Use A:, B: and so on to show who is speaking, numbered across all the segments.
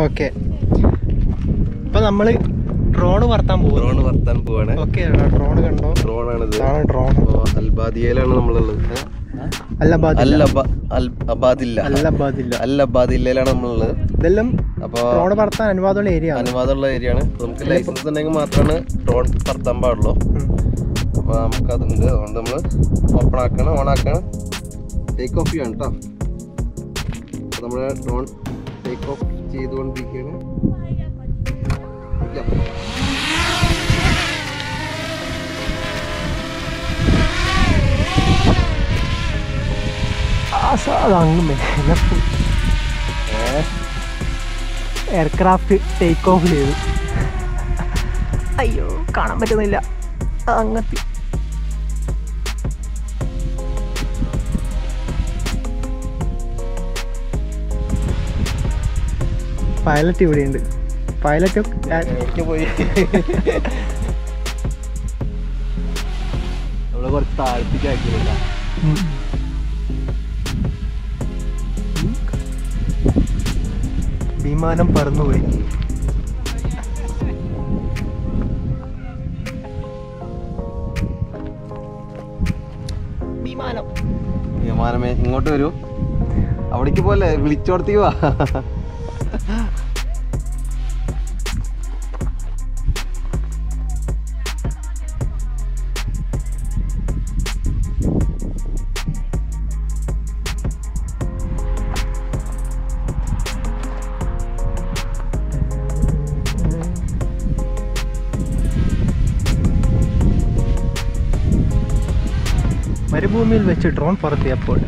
A: Okay. അപ്പൊ നമ്മൾ drone വർത്താൻ പോകും
B: ഡ്രോൺ വർത്താൻ പോവാണ്.
A: ഓക്കെ ഡ്രോൺ കണ്ടോ?
B: ഡ്രോൺ
A: ആണ് ഡ്രോൺ
B: അൽബാദിയയിലാണ് നമ്മളുള്ളത്. ഉള്ളത്
A: അല്ല ബാദില്ല
B: അൽ അബ- അൽ അബാദില്ല.
A: അല്ല ബാദില്ല
B: അൽ അബാദില്ലയിലാണ് നമ്മളുള്ളത്.
A: ഇതെല്ലാം
B: അപ്പോൾ
A: ഡ്രോൺ പറത്താൻ അനുവാദമുള്ള ഏരിയ
B: അനുവാദമുള്ള ഏരിയ ആണ്. നമുക്ക് ലൈസൻസ് ഉണ്ടെങ്കിൽ മാത്രമാണ് ഡ്രോൺ പറത്താൻ പാടുള്ളൂ.
A: അപ്പൊ
B: നമുക്ക് നമുക്കതുണ്ട്. അതുകൊണ്ട് നമ്മൾ ഓപ്പൺ ആക്കണം ഓൺ ആക്കണം. ടേക്ക് ഓഫ് ചെയ്യാണ് കേട്ടോ. നമ്മുടെ ഡ്രോൺ ടേക്ക് ഓഫ് ചെയ്തുകൊണ്ടിരിക്കുകയാണ്. ഇല്ല.
A: ആ സ- അത് അങ്ങ് മേലെ എയർക്രാഫ്റ്റ് ടേക്ക് ഓഫ് ചെയ്തു. അയ്യോ കാണാൻ പറ്റുന്നില്ല. അങ്ങത്തി പൈലറ്റ് ഇവിടെയുണ്ട്. പൈലറ്റ്
B: പോയി. നമ്മളെ കുറച്ച്
A: വിമാനം പറന്നുപോയി. വിമാനം.
B: വിമാനമേ ഇങ്ങോട്ട് വരൂ. അവിടേക്ക് പോലെ വിളിച്ചോടത്തേക്ക് വാ.
A: മരുഭൂമിയിൽ വെച്ച് ഡ്രോൺ പറത്തിയപ്പോൾ.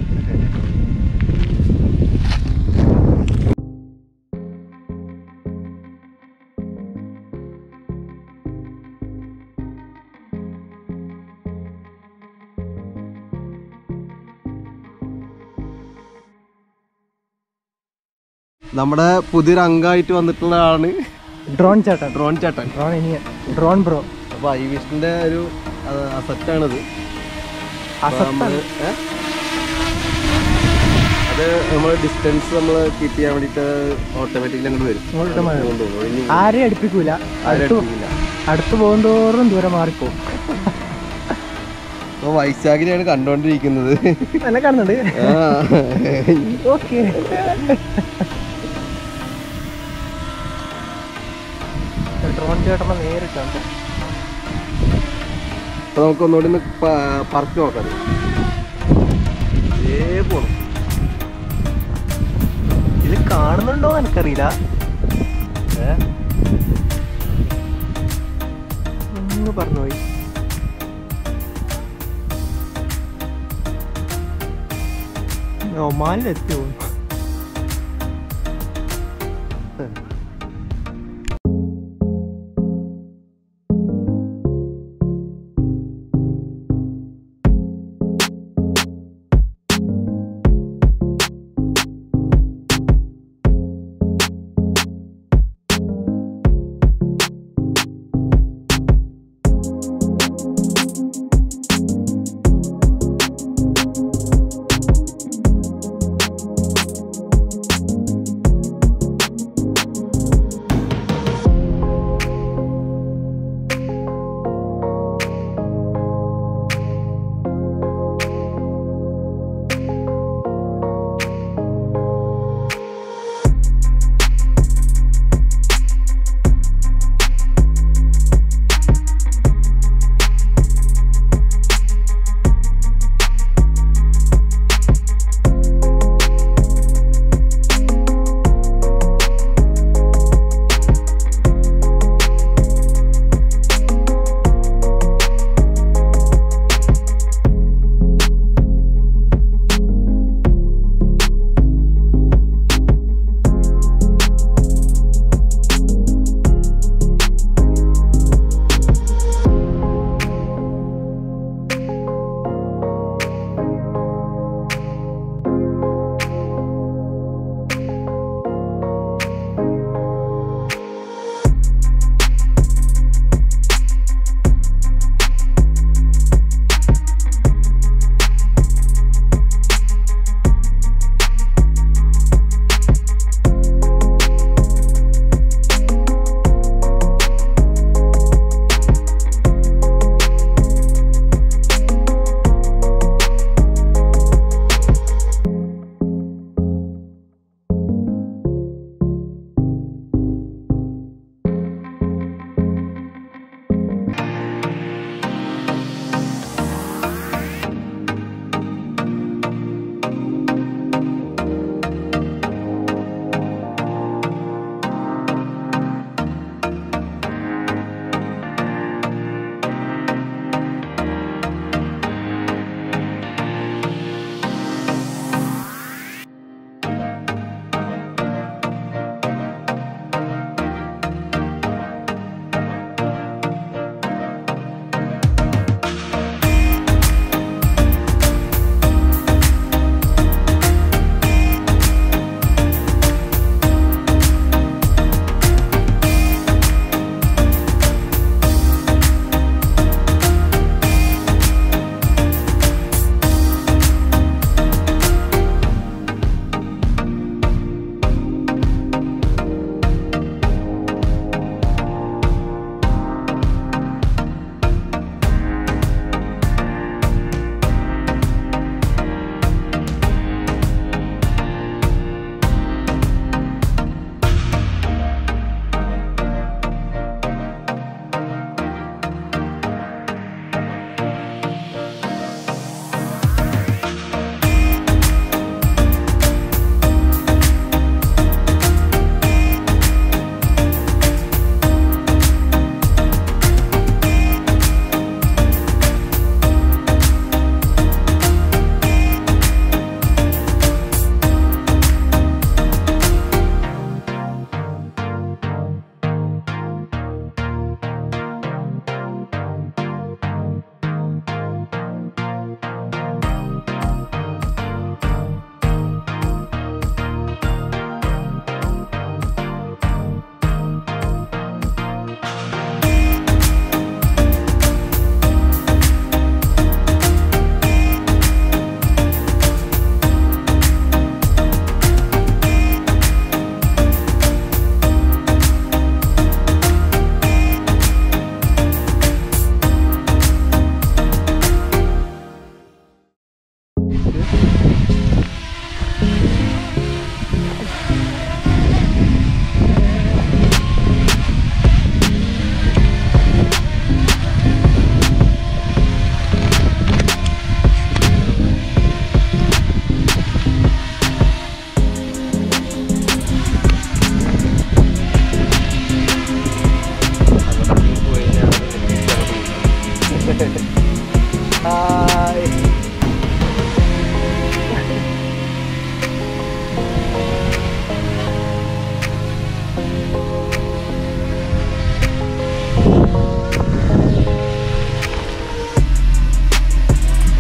B: നമ്മുടെ പുതിയൊരു അംഗമായിട്ട് വന്നിട്ടുള്ളതാണ്
A: ഡ്രോൺ ചേട്ടൻ.
B: ഡ്രോൺ ചേട്ടൻ.
A: ഡ്രോൺ ഡ്രോൺ ബ്രോ
B: അപ്പൊ ഐ വിഷ്ണിന്റെ ഒരു അസറ്റാണിത്? അത് നമ്മൾ ഡിസ്റ്റൻസ് നമ്മൾ കീപ്പ് ചെയ്യാൻ വേണ്ടിട്ട് ഓട്ടോമാറ്റിക്കലി അങ്ങോട്ട് വരും.
A: ആരെയും അടുപ്പിക്കൂല. അടുത്ത് പോകുന്തോറും ദൂരം മാറിപ്പോ
B: അപ്പൊ വൈശാഖിനെയാണ് കണ്ടോണ്ടിരിക്കുന്നത്.
A: എന്നെ കാണുന്നുണ്ട്. ഓക്കെ. ഡ്രോൺ ചേട്ടനെ നേരിട്ട്
B: അപ്പൊ നമുക്ക് ഒന്നുകൂടി ഒന്ന് പ- പറത്തി നോക്കാം. പോണം.
A: ഇത് കാണുന്നുണ്ടോ എനിക്കറിയില്ല? ഒന്ന് പറഞ്ഞുപോയി ഒമാനിലെത്തി പോകുന്നു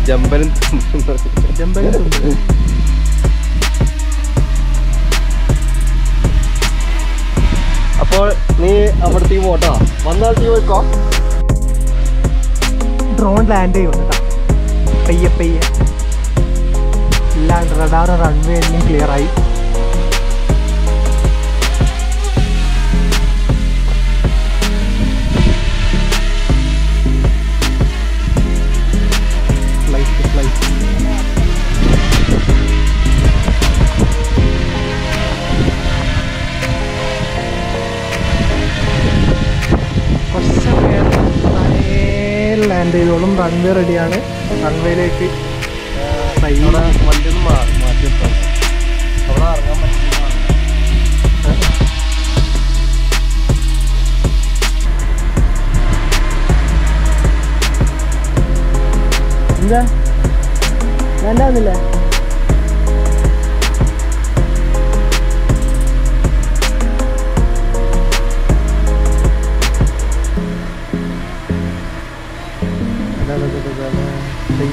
B: ജമ്പനും
A: ജമ്പകത്തുണ്ട്
B: അപ്പോൾ നീ അവിടത്തേക്ക് പോട്ടോ വന്നാൽ തീ പോയിക്കോ
A: ഡ്രോൺ ലാൻഡ് ചെയ്യുന്നു പെയ്യ പയ്യെ. ഇല്ലാണ്ട് റഡാർ റൺവേ എല്ലാം ക്ലിയർ ആയി. റൺവേ റെഡിയാണ്. റൺവേയിലേക്ക്
B: വണ്ടി ഒന്ന് മാറ്റി. അവിടെ ഇറങ്ങാൻ പറ്റില്ല
A: എന്താ? ലാൻഡ്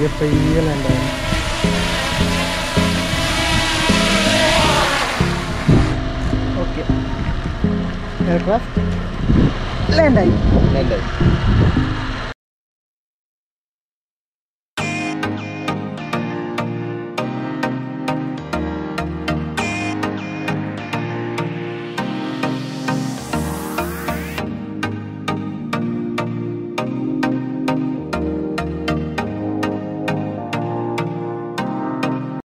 A: പയ്യെ പയ്യെ ലാൻഡ് ആവും ഓക്കെ. എയർക്രാഫ്റ്റ്? ലാൻഡായി
B: ലാൻഡായി